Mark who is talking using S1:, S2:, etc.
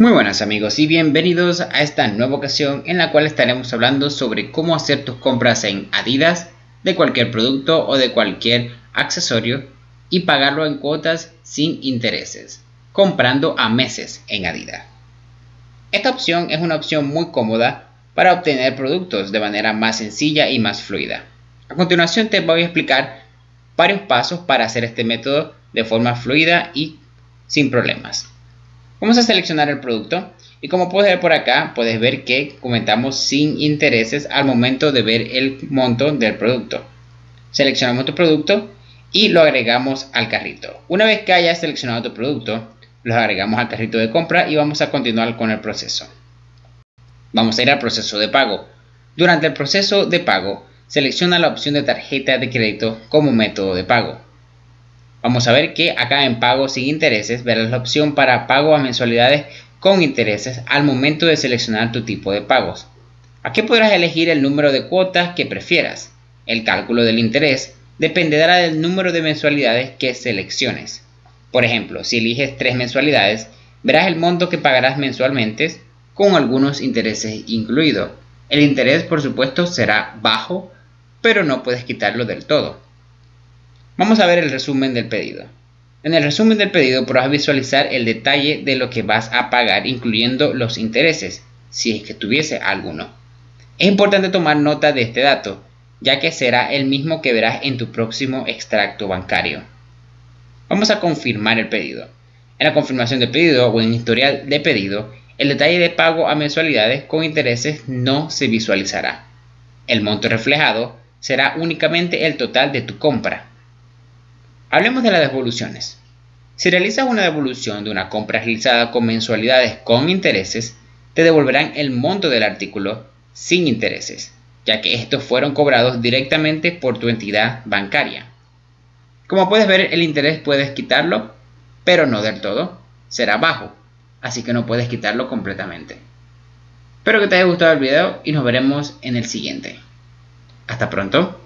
S1: Muy buenas amigos y bienvenidos a esta nueva ocasión en la cual estaremos hablando sobre cómo hacer tus compras en Adidas de cualquier producto o de cualquier accesorio y pagarlo en cuotas sin intereses, comprando a meses en Adidas. Esta opción es una opción muy cómoda para obtener productos de manera más sencilla y más fluida. A continuación te voy a explicar varios pasos para hacer este método de forma fluida y sin problemas. Vamos a seleccionar el producto y como puedes ver por acá, puedes ver que comentamos sin intereses al momento de ver el monto del producto. Seleccionamos tu producto y lo agregamos al carrito. Una vez que hayas seleccionado tu producto, lo agregamos al carrito de compra y vamos a continuar con el proceso. Vamos a ir al proceso de pago. Durante el proceso de pago, selecciona la opción de tarjeta de crédito como método de pago. Vamos a ver que acá en pago sin intereses verás la opción para pago a mensualidades con intereses al momento de seleccionar tu tipo de pagos. Aquí podrás elegir el número de cuotas que prefieras. El cálculo del interés dependerá del número de mensualidades que selecciones. Por ejemplo, si eliges tres mensualidades, verás el monto que pagarás mensualmente con algunos intereses incluidos. El interés, por supuesto, será bajo, pero no puedes quitarlo del todo. Vamos a ver el resumen del pedido. En el resumen del pedido podrás visualizar el detalle de lo que vas a pagar, incluyendo los intereses, si es que tuviese alguno. Es importante tomar nota de este dato, ya que será el mismo que verás en tu próximo extracto bancario. Vamos a confirmar el pedido. En la confirmación de pedido o en historial de pedido, el detalle de pago a mensualidades con intereses no se visualizará. El monto reflejado será únicamente el total de tu compra. Hablemos de las devoluciones. Si realizas una devolución de una compra realizada con mensualidades con intereses, te devolverán el monto del artículo sin intereses, ya que estos fueron cobrados directamente por tu entidad bancaria. Como puedes ver, el interés puedes quitarlo, pero no del todo, será bajo, así que no puedes quitarlo completamente. Espero que te haya gustado el video y nos veremos en el siguiente. Hasta pronto.